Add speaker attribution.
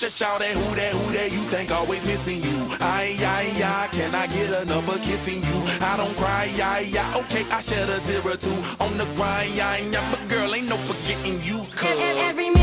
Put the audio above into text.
Speaker 1: Shout shout at who that who that you think always missing you. I yeah yeah, can I get another kissing you? I don't cry, yeah yeah, Okay, I shed a tear or two on the grind, yeah yeah, But girl, ain't no forgetting you, cause.
Speaker 2: Every.